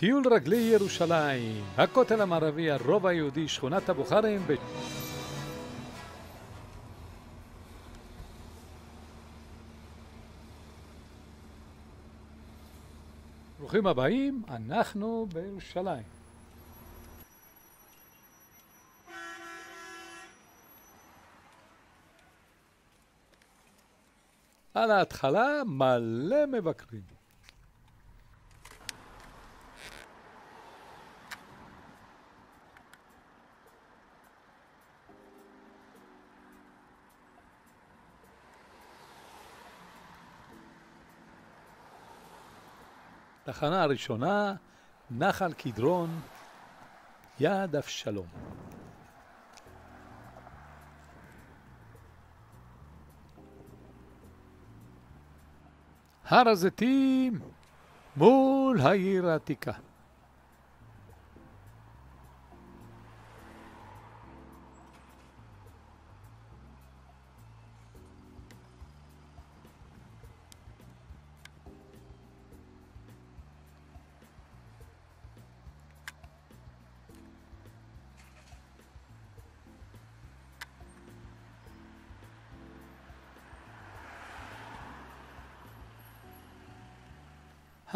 טיול רגלי ירושלים, הכותל המערבי, הרובע היהודי, שכונת הבוכרים. ב... ברוכים הבאים, אנחנו בירושלים. על ההתחלה מלא מבקרים. תחנה הראשונה, נחל קדרון, יד אבשלום. הר הזיתים מול העיר העתיקה.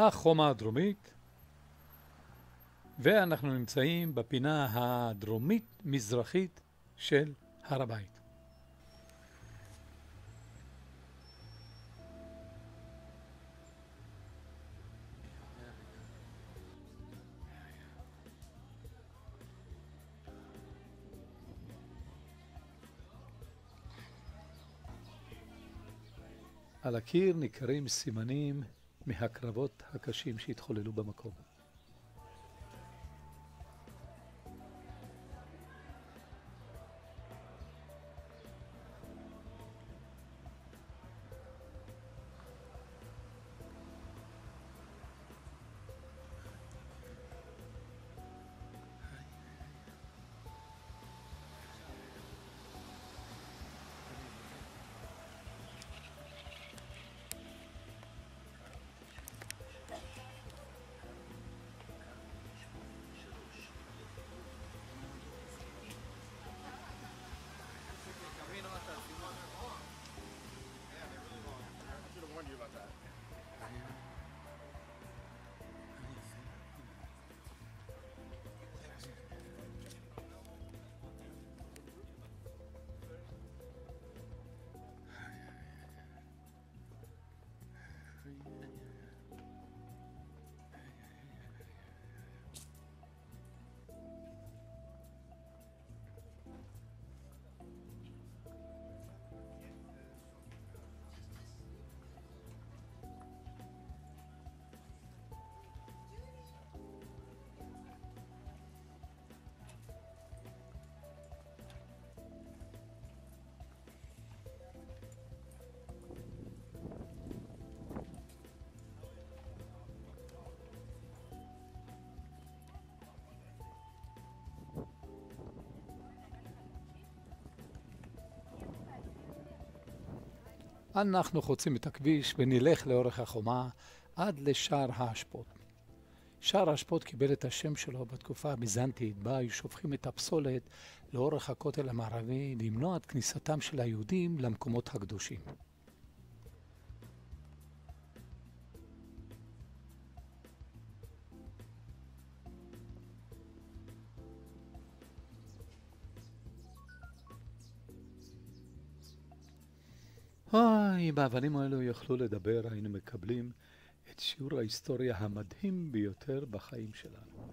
החומה הדרומית, ואנחנו נמצאים בפינה הדרומית-מזרחית של הר הבית. על הקיר ניכרים סימנים מהקרבות הקשים שהתחוללו במקום. אנחנו חוצים את הכביש ונלך לאורך החומה עד לשער האשפות. שער האשפות קיבל את השם שלו בתקופה הביזנטית, בה היו שופכים את הפסולת לאורך הכותל המערבי למנוע את כניסתם של היהודים למקומות הקדושים. אם האבנים האלו יכלו לדבר, היינו מקבלים את שיעור ההיסטוריה המדהים ביותר בחיים שלנו.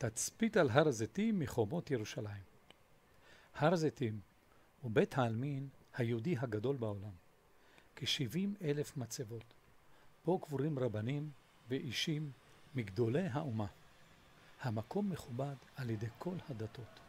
תצפית על הר הזיתים מחומות ירושלים. הר הזיתים הוא בית העלמין היהודי הגדול בעולם. כ-70 אלף מצבות. פה קבורים רבנים ואישים מגדולי האומה. המקום מכובד על ידי כל הדתות.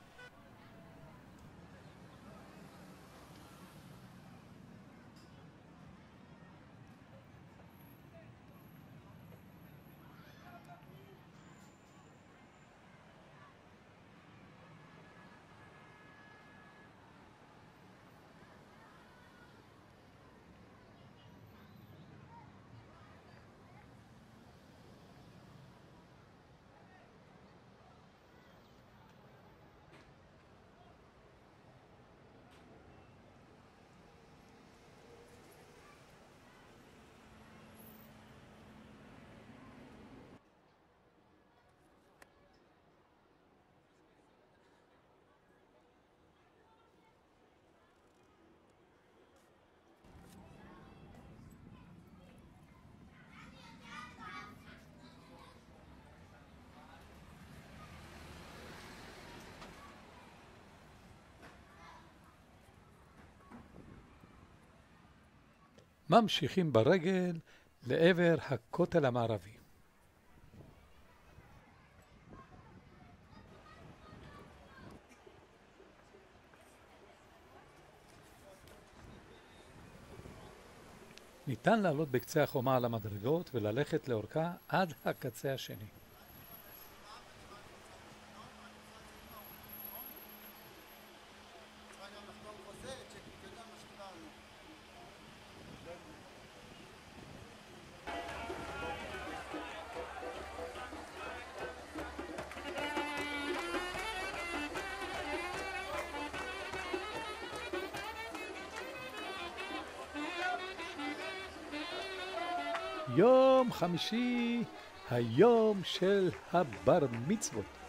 ממשיכים ברגל לעבר הכותל המערבי. ניתן לעלות בקצה החומה על המדרגות וללכת לאורכה עד הקצה השני. חמישי, היום של הבר מצוות.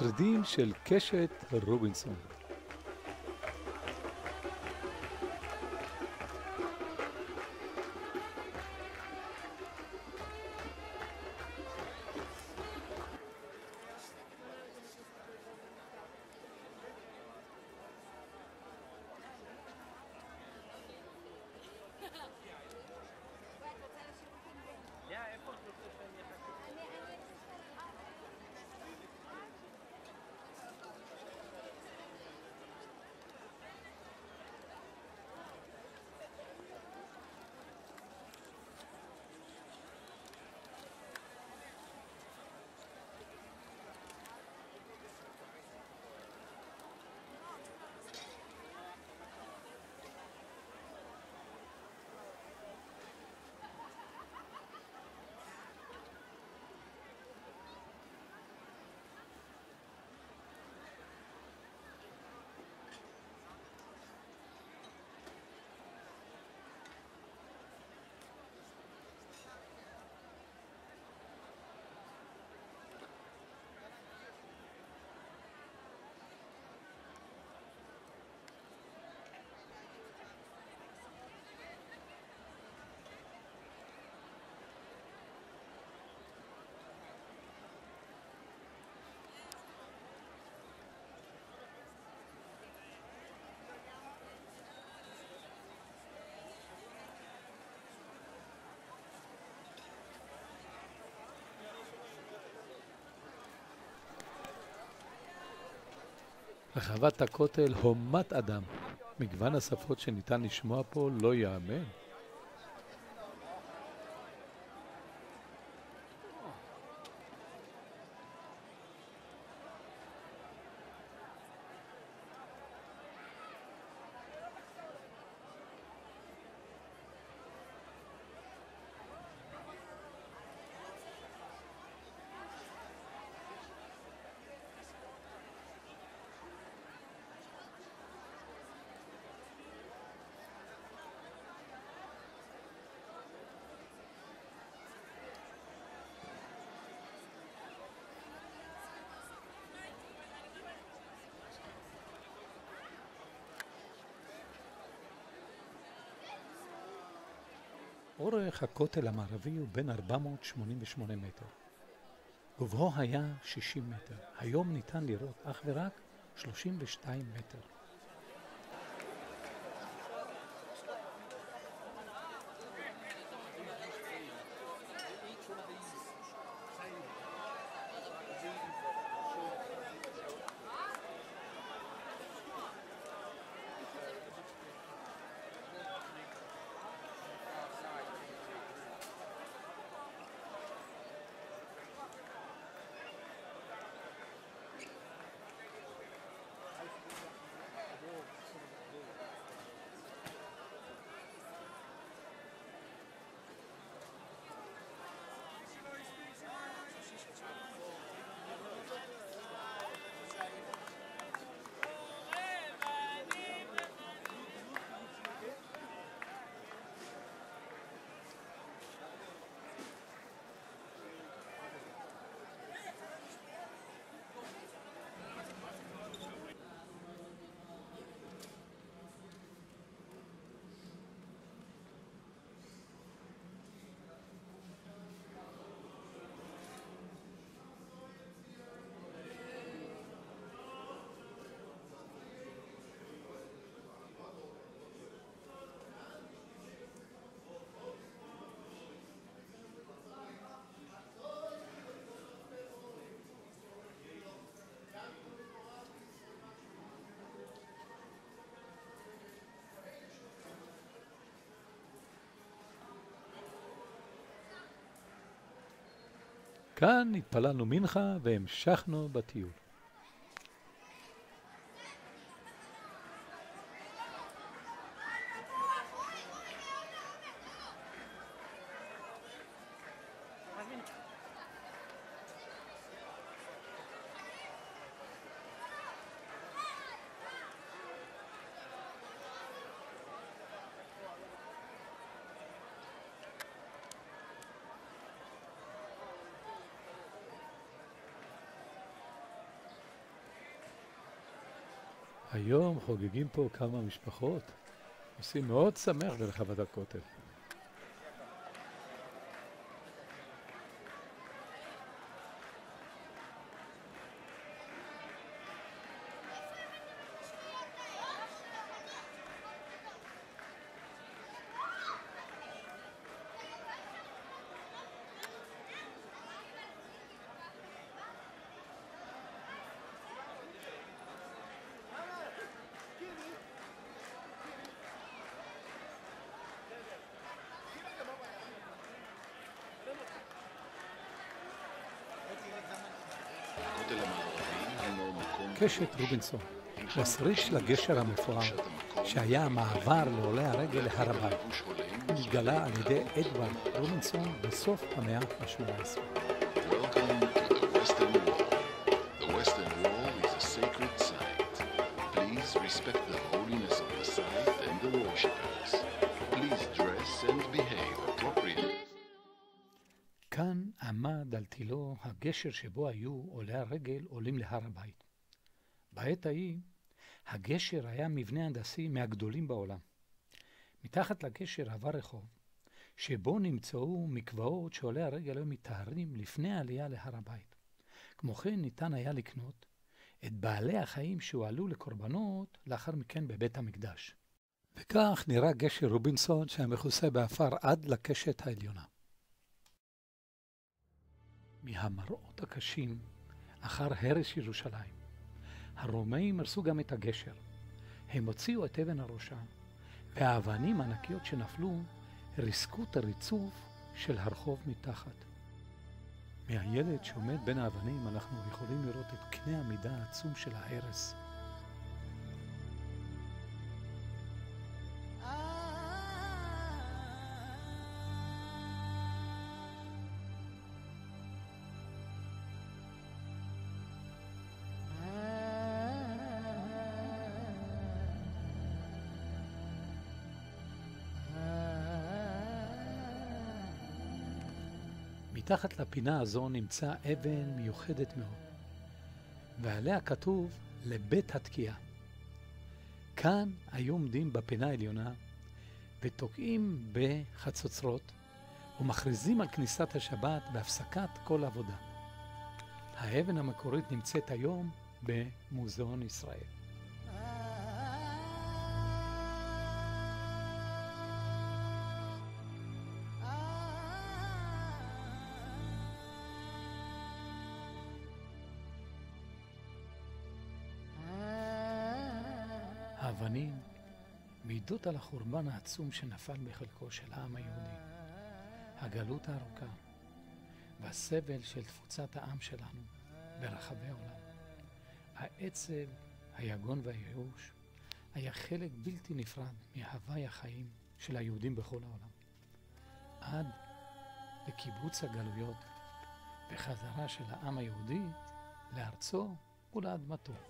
שרידים של קשת רובינסון. רחבת הכותל הומת אדם. מגוון השפות שניתן לשמוע פה לא ייאמן. אורך הכותל המערבי הוא בין 488 מטר. גובהו היה 60 מטר. היום ניתן לראות אך ורק 32 מטר. כאן התפללנו מנחה והמשכנו בטיול. היום חוגגים פה כמה משפחות. עושים מאוד שמח ברחבת הכותל. קשת רובינסון הוא השריד של הגשר המפואר, שהיה המעבר לעולי הרגל להר הבית. נתגלה על ידי אדוארד רובינסון בסוף המאה ה-18. respect the holiness of the site and the worshippers. Please dress and behave appropriately. כאן עמד על תילו הגשר שבו היו עולי הרגל עולים להר הבית. בעת ההיא, הגשר היה מבנה הנדסי מהגדולים בעולם. מתחת לגשר עבר רחוב, שבו נמצאו מקוואות שעולי הרגל היו מטהרים לפני העלייה להר הבית. כמו כן ניתן היה לקנות את בעלי החיים שהועלו לקורבנות לאחר מכן בבית המקדש. וכך נראה גשר רובינסון שהיה מכוסה בעפר עד לקשת העליונה. מהמראות הקשים אחר הרס ירושלים הרומאים הרסו גם את הגשר. הם הוציאו את אבן הראשה, והאבנים הענקיות שנפלו ריסקו את הריצוף של הרחוב מתחת. מהילד שעומד בין האבנים אנחנו יכולים לראות את קנה המידה העצום של ההרס. מתחת לפינה הזו נמצא אבן מיוחדת מאוד, ועליה כתוב לבית התקיעה. כאן היו עומדים בפינה העליונה ותוקעים בחצוצרות ומכריזים על כניסת השבת והפסקת כל עבודה. האבן המקורית נמצאת היום במוזיאון ישראל. האבנים מעידות על החורבן העצום שנפל בחלקו של העם היהודי, הגלות הארוכה והסבל של תפוצת העם שלנו ברחבי העולם. העצב, היגון והייאוש היה חלק בלתי נפרד מהווי החיים של היהודים בכל העולם. עד לקיבוץ הגלויות וחזרה של העם היהודי לארצו ולאדמתו.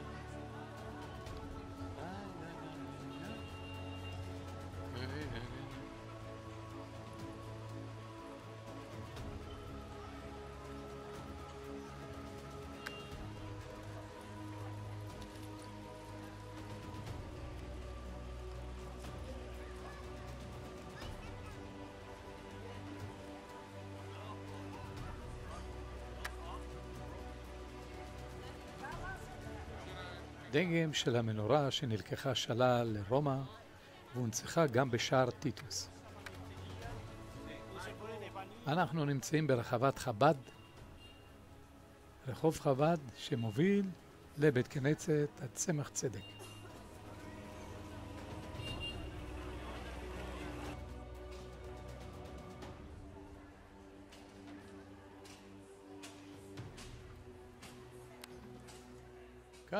דגם של המנורה שנלקחה שלל לרומא והונצחה גם בשער טיטוס. אנחנו נמצאים ברחבת חב"ד, רחוב חב"ד שמוביל לבית כנסת הצמח צדק.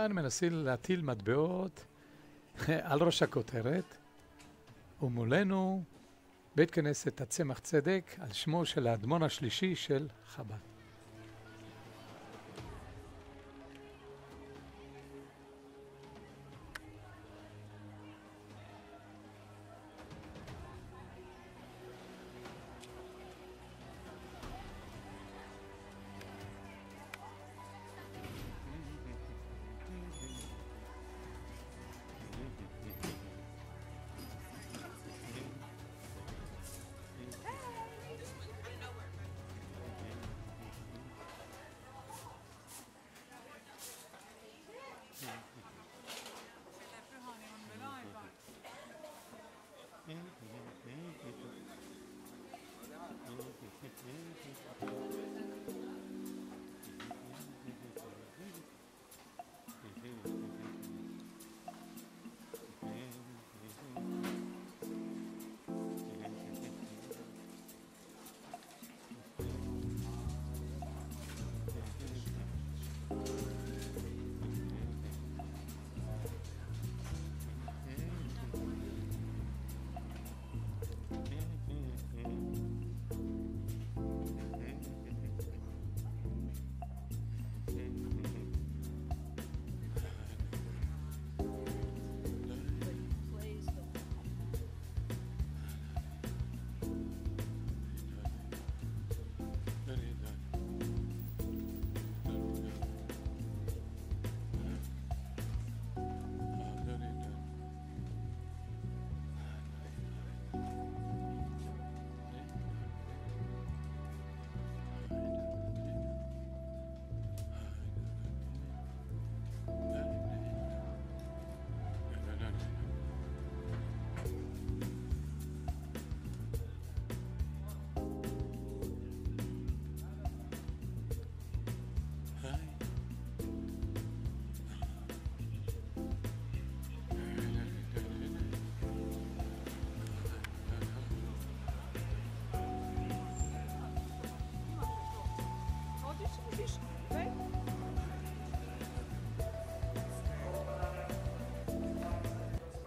כאן מנסים להטיל מטבעות על ראש הכותרת, ומולנו בית כנסת הצמח צדק על שמו של האדמון השלישי של חב"ד.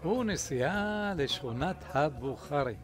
ונסיעה לשכונת הבוכרי.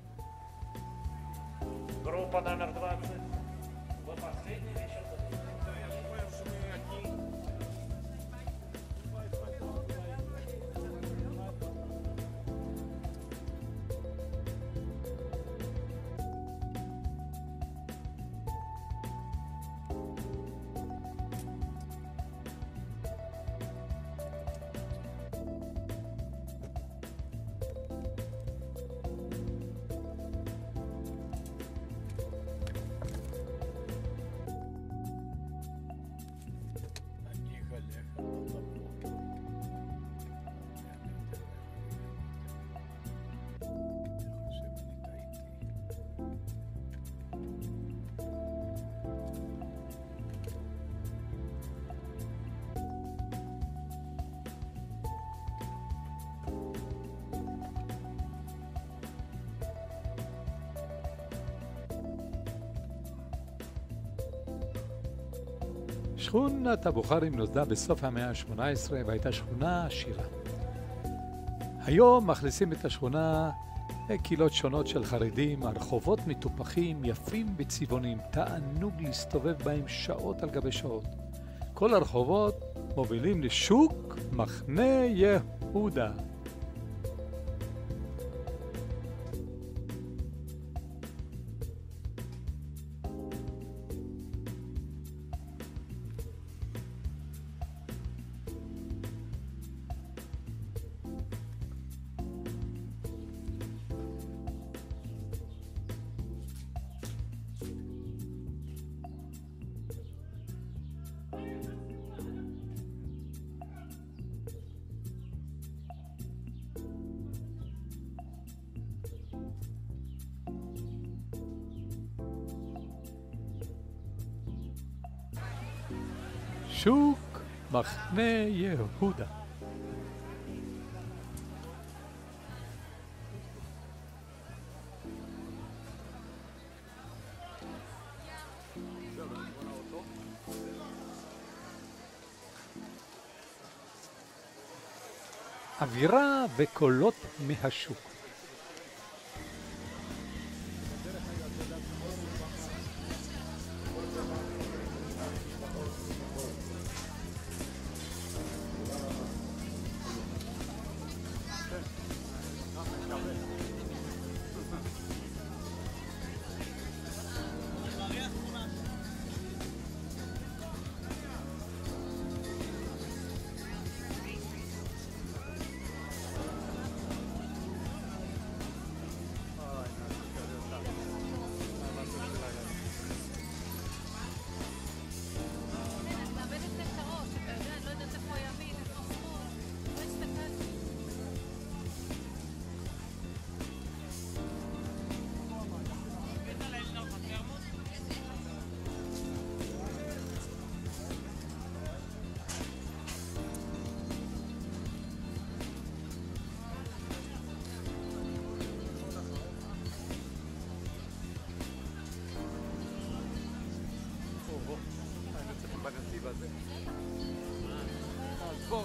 שכונת הבוכרים נוסדה בסוף המאה ה-18 והייתה שכונה עשירה. היום מכניסים את השכונה לקהילות שונות של חרדים, הרחובות מטופחים, יפים וצבעונים, תענוג להסתובב בהם שעות על גבי שעות. כל הרחובות מובילים לשוק מחנה יהודה. מחנה יהודה. אווירה וקולות מהשוק.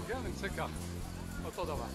干这个，我做到了。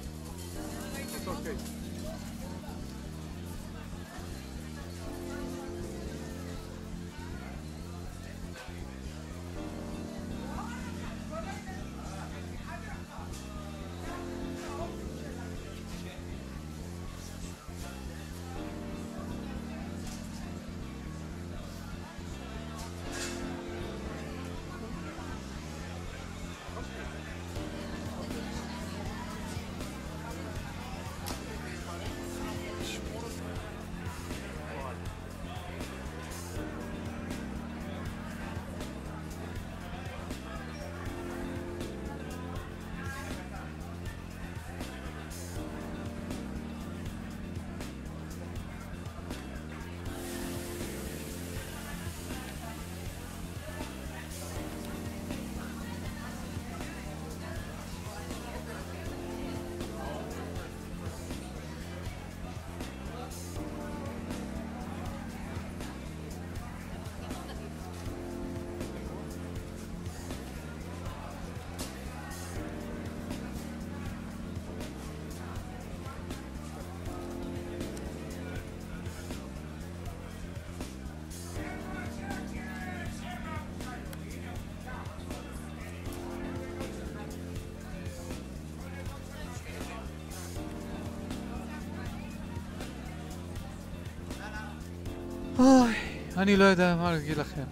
אני לא יודע מה להגיד לכם.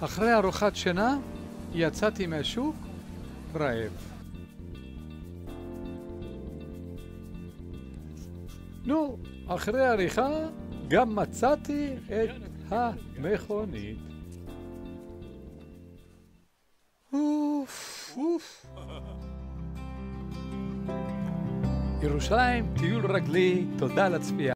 אחרי ארוחת שינה יצאתי מהשוק רעב. נו, אחרי הליכה גם מצאתי את המכונית. אוף, אוף. ירושלים, טיול רגלי, תודה לצפייה.